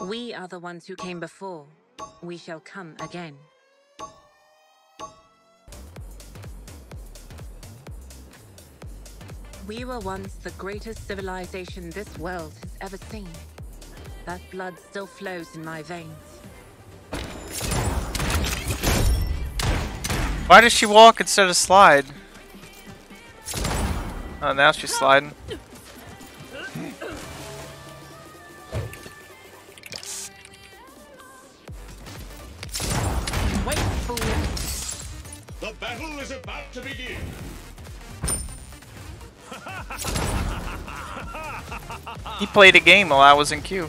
We are the ones who came before. We shall come again. We were once the greatest civilization this world has ever seen. That blood still flows in my veins. Why does she walk instead of slide? Oh, now she's sliding. Fool! The battle is about to begin. He played a game while I was in queue.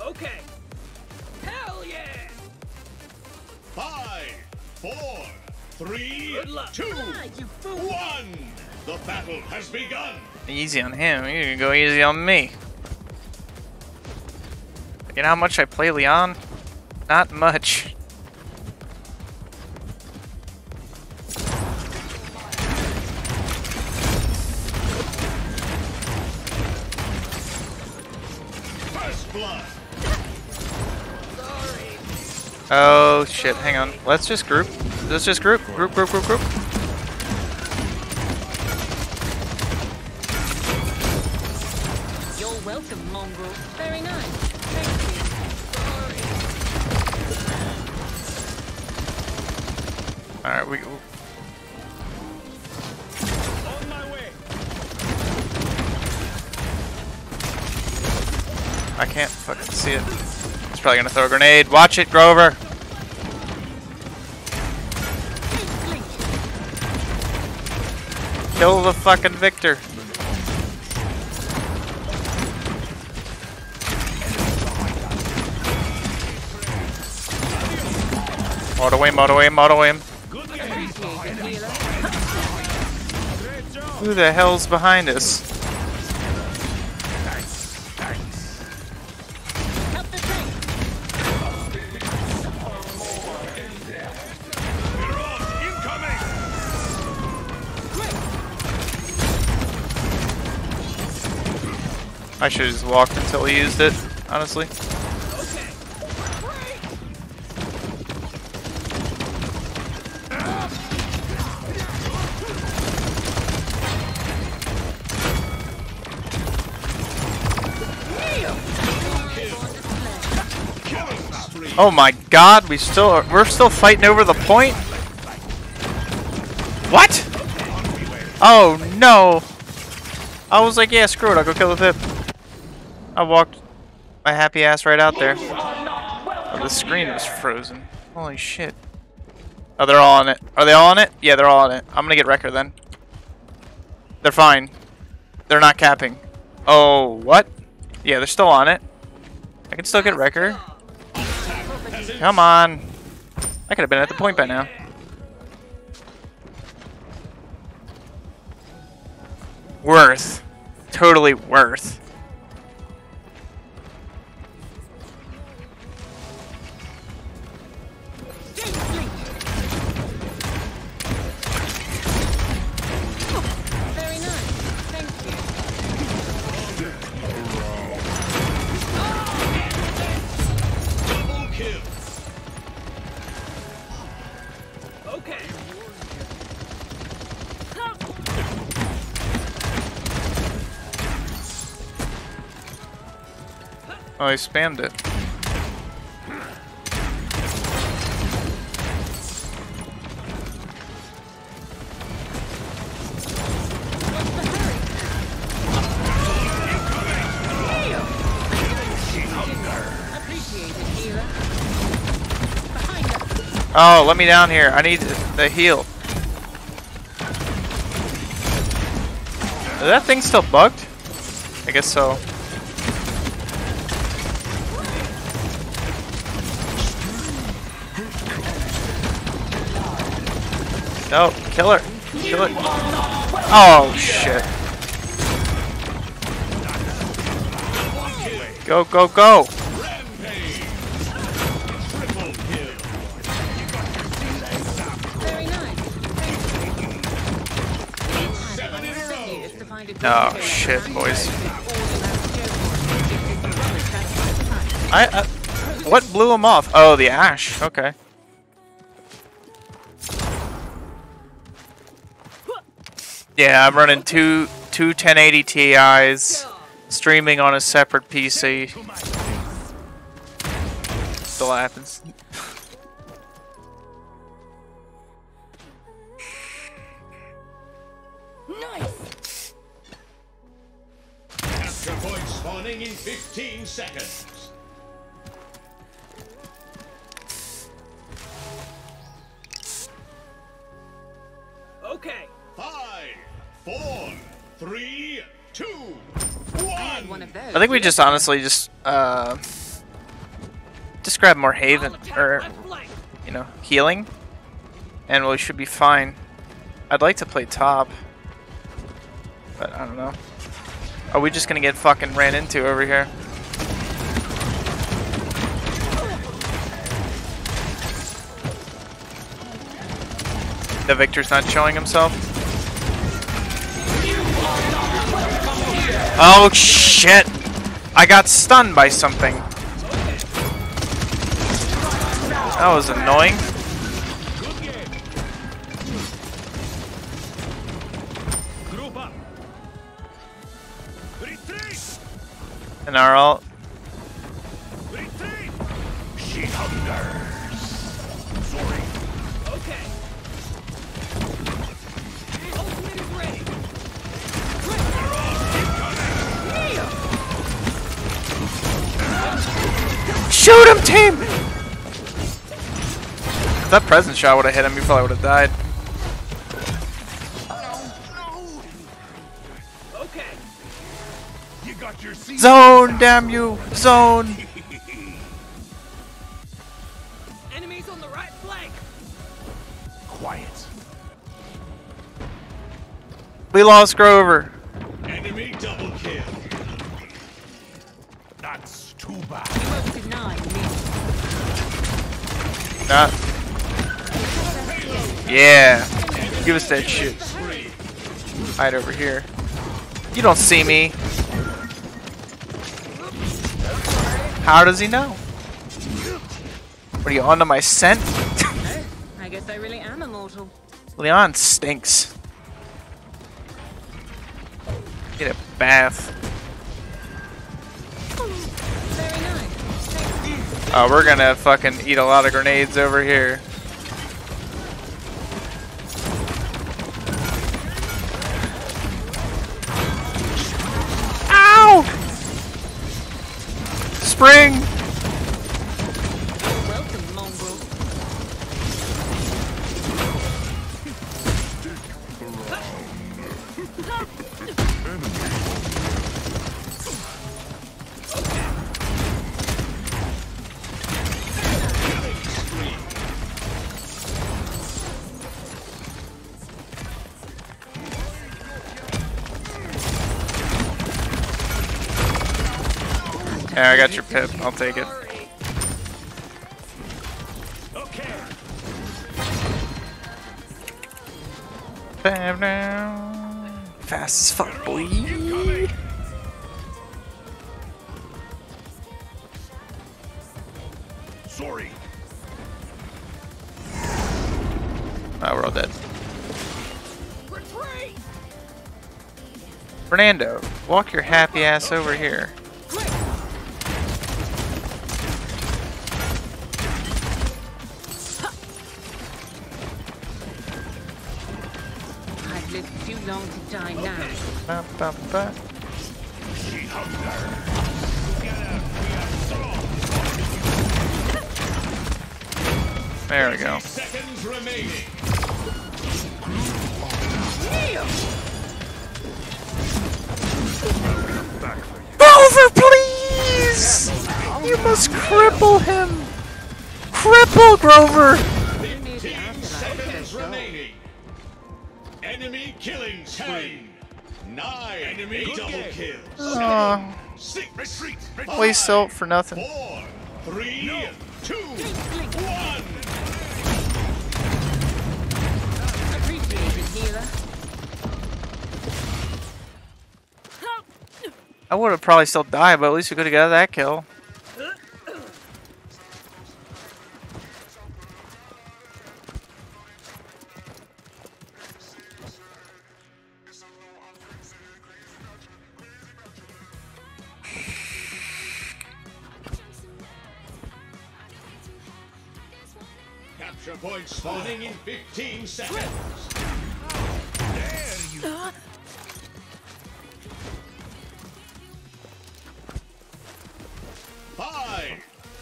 Okay. Hell yeah! Five, four, three, Good luck. two, ah, you fool! one. The battle has begun. Easy on him. You can go easy on me. You know how much I play Lian? Not much. Oh shit, hang on. Let's just group. Let's just group. Group, group, group, group. Alright, we. I can't fucking see it. It's probably gonna throw a grenade. Watch it, Grover! Kill the fucking Victor. Aim, auto aim. Who the hell's behind us? I should have just walked until he used it, honestly. Oh my god, we still we're still fighting over the point? What? Oh no. I was like, yeah, screw it, I'll go kill the pip. I walked my happy ass right out there. Oh, the screen was frozen. Holy shit. Oh, they're all on it. Are they all on it? Yeah, they're all on it. I'm gonna get Wrecker then. They're fine. They're not capping. Oh, what? Yeah, they're still on it. I can still get Wrecker. Come on. I could have been at the point by now. Worth. Totally worth. Oh, he spammed it. Oh, let me down here. I need the heal. Is that thing still bugged? I guess so. No, kill her. Kill it. Oh, shit. Go, go, go. Oh, shit, boys. I, I what blew him off? Oh, the ash. Okay. Yeah, I'm running two two 1080 Ti's, streaming on a separate PC. Still happens. Nice. Capture point spawning in 15 seconds. I think we just honestly just uh just grab more Haven or you know healing, and we should be fine. I'd like to play top, but I don't know. Are we just gonna get fucking ran into over here? The Victor's not showing himself. Oh shit! I got stunned by something. That was annoying. And our ult. She hungers. Sorry. Okay. Shoot him, team! If that present shot would have hit him, he probably would have died. Okay. You got your. Zone, damn you! Zone! Enemies on the right flank. Quiet. We lost Grover. Yeah. Give us that shit. Hide over here. You don't see me. How does he know? What are you onto my scent? I guess I really am immortal. Lian stinks. Get a bath. Oh, we're gonna fucking eat a lot of grenades over here. Spring! Yeah, I got your pip. I'll take it. Okay. Bam down. Fast as fuck, boy. Sorry. Oh, we're all dead. Retreat. Fernando, walk your happy ass over here. Ba, ba, ba. She hungers. Together we are strong. There we go. Seconds remaining. Grover, please! You must cripple him! Cripple Grover! Near the 15 seconds remaining. Enemy killing spree. Nine enemy double game. kills. Aw, Six. Retreat. waste ult for nothing. Four, three, two, one. Appreciated, healer. I would have probably still died, but at least we could have got that kill.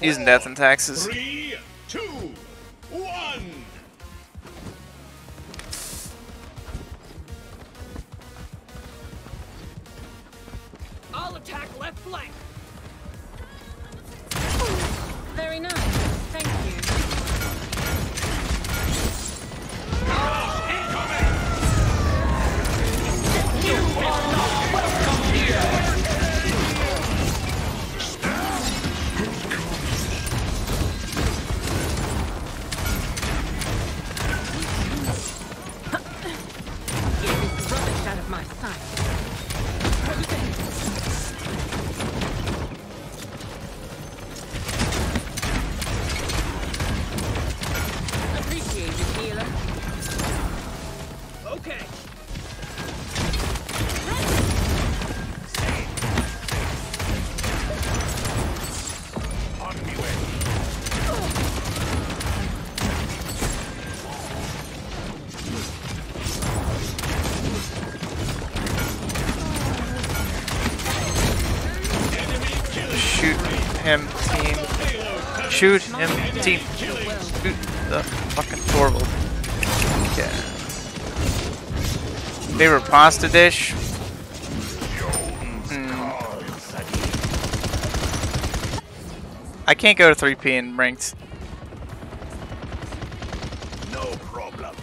Five, Using death and taxes. three, Shoot him, team. Shoot the fucking Torvald. Favorite pasta dish? Hmm. I can't go to 3P in ranked. No problem.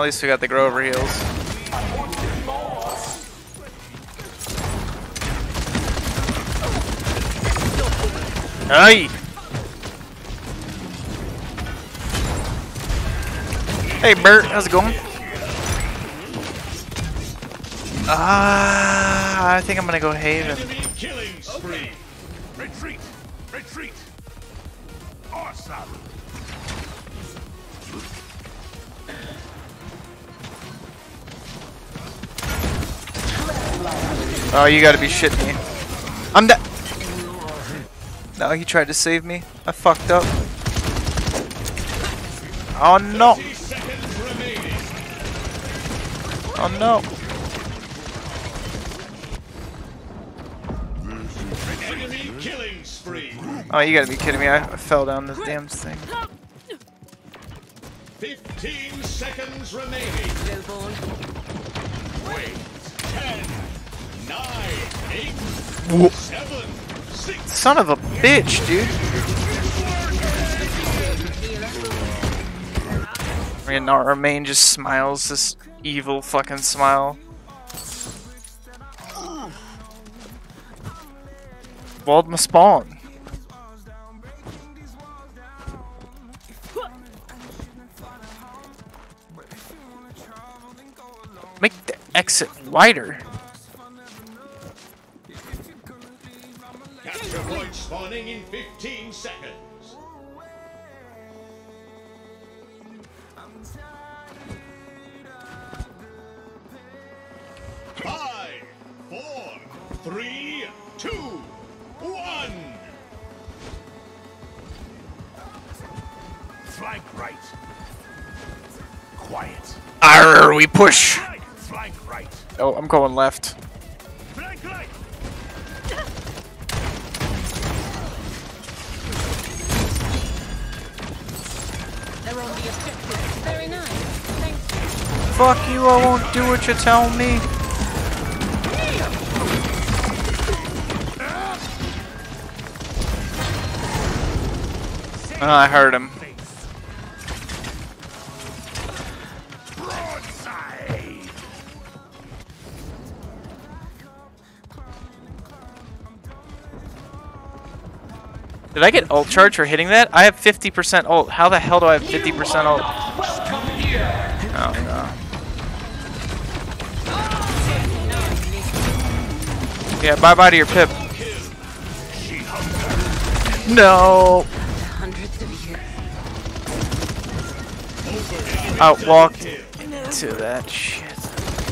At least we got the Grover heals. Hey! Hey Bert, how's it going? Ah, I think I'm gonna go Haven. Retreat. Retreat. Awesome. Oh, you gotta be shitting me. I'm dead. No, he tried to save me. I fucked up. Oh no! 30 seconds remaining. Oh no! Oh, you gotta be kidding me. I, I fell down this damn thing. 15 seconds remaining. Wait. 10, 9, 8, 7, 6. Son of a bitch, dude. And our main just smiles this evil fucking smile. Walled my spawn. Make the exit wider. Spawning in 15 seconds. Five, four, three, two, one. Flank right. Quiet. Arr, we push. Flank right. Oh, I'm going left. Fuck you, I won't do what you tell me. Oh, I heard him. Did I get ult charge for hitting that? I have 50% ult. How the hell do I have 50% ult? Oh no. Yeah, bye bye to your pip. No. Years. Outwalk into that shit.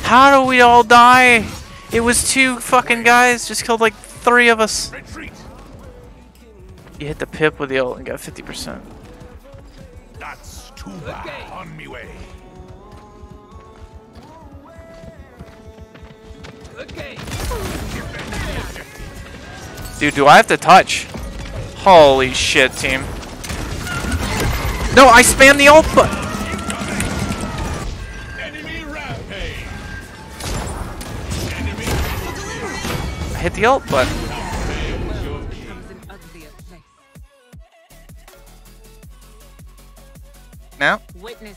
How do we all die? It was two fucking guys, just killed like three of us. Retreat. You hit the pip with the ult and got 50%. That's too Okay. bad. On me way. Good game. Dude, do I have to touch? Holy shit, team. No, I spam the ult button. Enemy rampage. Enemy I hit the ult button.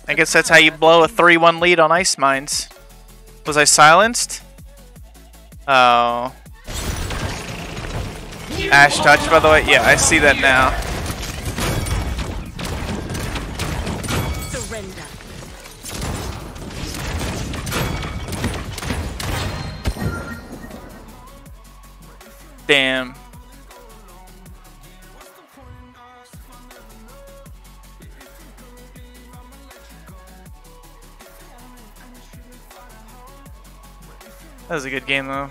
I guess that's how you blow a 3-1 lead on Ice Mines. Was I silenced? Oh. Ash touch, by the way? Yeah, I see that now. Surrender. Damn. That was a good game, though.